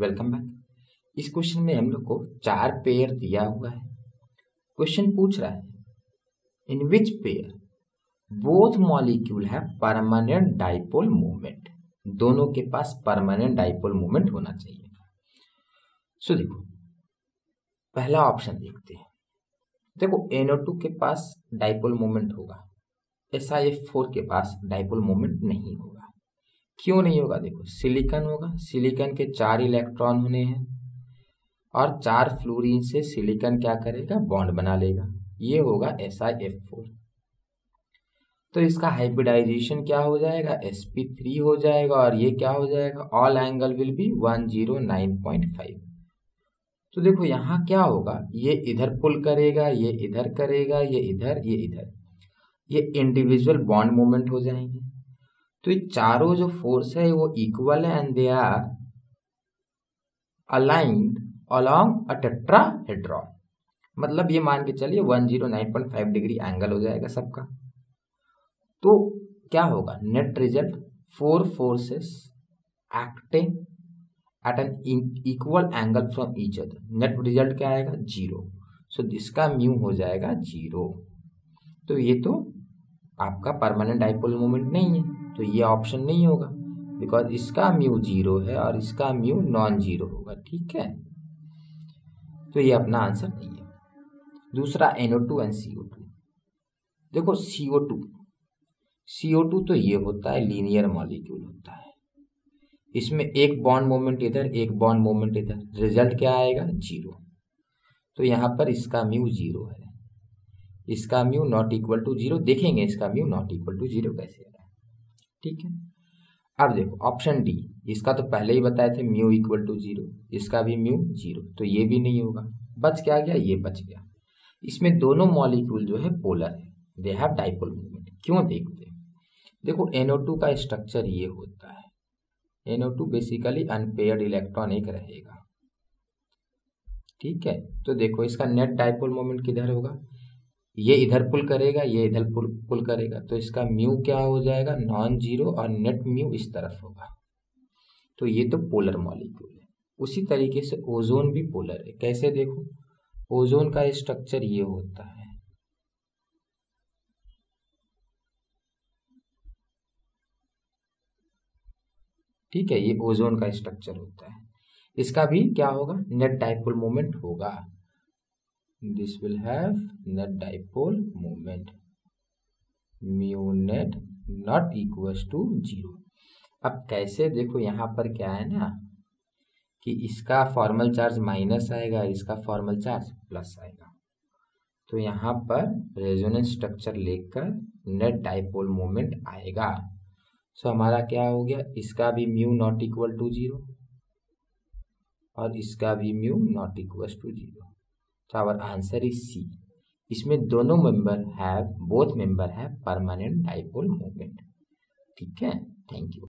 Welcome back इस question में हम लोग को चार पेयर दिया हुआ है। क्वेश्चन पूछ रहा है in which pair both molecule है परमानेंट डाइपोल मूवमेंट दोनों के पास परमानेंट डाइपोल मूवमेंट होना चाहिए सो देखो, पहला ऑप्शन देखते हैं। देखो NO2 के पास डाइपोल मूवमेंट होगा SiF4 के पास डाइपोल मूवमेंट नहीं होगा। क्यों नहीं होगा? देखो, सिलिकन होगा। सिलिकन के चार इलेक्ट्रॉन होने हैं और चार फ्लोरीन से सिलिकन क्या करेगा? बॉन्ड बना लेगा। ये होगा एस आई एफ़ फोर तो इसका हाइब्रिडाइजेशन क्या हो जाएगा? एस पी थ्री हो जाएगा और ये क्या हो जाएगा? All angle will be one zero nine point five तो देखो, यहाँ क्या होगा? ये इधर पुल करेगा, ये इधर करेगा, ये इधर ये इधर। ये इंडिविजुअल बॉन्ड मूवमेंट हो जाएँगे। तो ये चारों जो फोर्स है, वो इक्वल है and they are aligned along a tetrahedron मतलब ये मान के चलिए 109.5 डिग्री एंगल हो जाएगा सबका। तो क्या होगा? Net result four forces acting at an equal angle from each other net result क्या आएगा? ज़ीरो सो इसका म्यू हो जाएगा ज़ीरो तो ये तो आपका परमानेंट डाइपोल मोमेंट नहीं है। तो ये ऑप्शन नहीं होगा। बिकॉज़ इसका म्यू ज़ीरो है और इसका म्यू नॉन ज़ीरो होगा, ठीक है? तो ये अपना आंसर नहीं है। दूसरा NO two and CO two देखो सीओ टू सीओ टू तो ये होता है लीनियर मॉलिक्यूल होता है। इसमें एक बॉन्ड मोमेंट इधर, एक बॉन्ड मोमेंट इधर। रिज़ल्ट क्या आएगा? ज़ीरो तो यहाँ पर इसका म्यू ज़ीरो है। इसका mu not equal to zero देखेंगे इसका mu not equal to zero कैसे है। ठीक है? अब देखो ऑप्शन डी इसका तो पहले ही बताए थे म्यू इक्वल टू ज़ीरो इसका भी म्यू ज़ीरो तो ये भी नहीं होगा। बच क्या गया? ये बच गया। इसमें दोनों मॉलिक्यूल जो है पोलर है। दे हैव डाइपोल मूवमेंट क्यों देखते देखो NO2 का स्ट्रक्चर ये होता है। NO2 बेसिकली अनपेयर्ड इलेक्ट्रॉन एक रहेगा। ठीक है? तो देखो, इसका नेट डाइपोल मोमेंट किधर होगा? ये इधर पुल करेगा, ये इधर पुल पुल करेगा। तो इसका म्यू क्या हो जाएगा? नॉन ज़ीरो और नेट म्यू इस तरफ़ होगा। तो ये तो पोलर मॉलिक्यूल है। उसी तरीके से ओजोन भी पोलर है। कैसे देखो? ओजोन का स्ट्रक्चर ये होता है। ठीक है, ये ओजोन का स्ट्रक्चर होता है। इसका भी क्या होगा? नेट डाइपोल मोमेंट होगा। This will have net dipole moment. Mu net not equals to zero अब कैसे देखो यहाँ पर क्या है ना? कि इसका फॉर्मल चार्ज माइनस आएगा, इसका फॉर्मल चार्ज प्लस आएगा। तो यहाँ पर रेजोनेंस स्ट्रक्चर लेकर नेट डाइपोल मोमेंट आएगा। सो हमारा क्या हो गया? इसका भी mu not equal to zero और इसका भी mu not equal to zero So our answer is C इसमें दोनों member have both member have permanent dipole movement ठीक है? Thank you